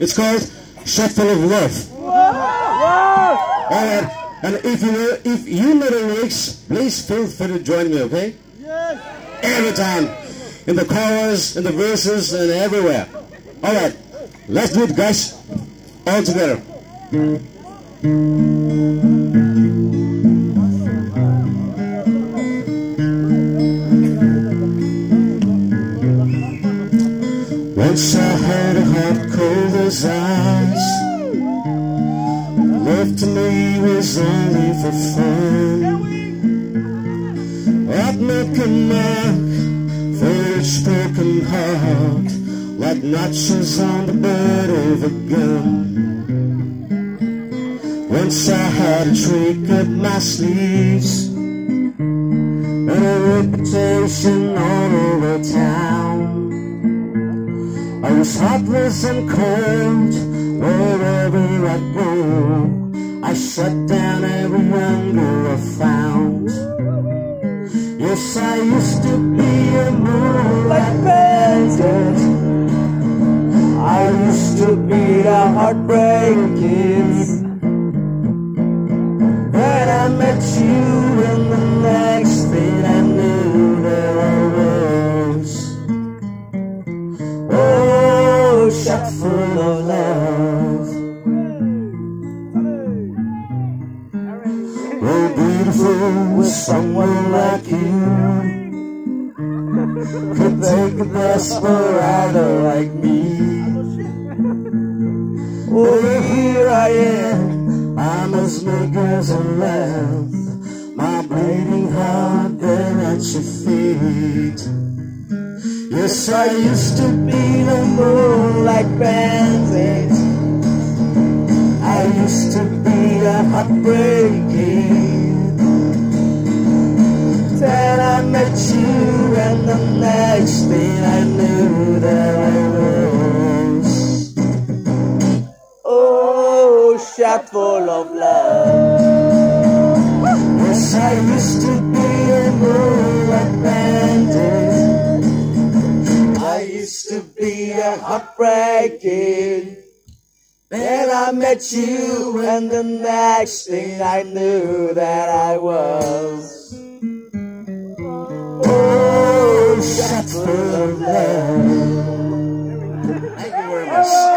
It's called Shot Full of Love. All right. Uh, and if you if you know the lyrics, please feel free to join me, okay? Yes. Every time, in the chorus, in the verses, and everywhere. All right. Let's do it, guys. All together. Once I had ice Love to me was only for fun. I'd make a mark for each broken heart Like notches on the butt of a gun. Once I had a trick up my sleeves And a reputation all over town I was heartless and cold wherever I go. I shut down every anger I found. Yes, I used to be a moonlight bandit. I used to be a heartbreaking. When I met you, and the next thing I Oh, beautiful with someone like you. Could take a desperado like me. Oh, here I am. I'm as big as a lamb. My bleeding heart there at your feet. Yes, I used to be the moonlight bandit. I used to be a heartbreaking. Then I met you, and the next thing I knew that I was. Oh, shot full of love. Yes, I used to be and heartbreaking. Then I met you, and the next thing I knew that I was. Oh, Shepherd Lamb. Thank you very much.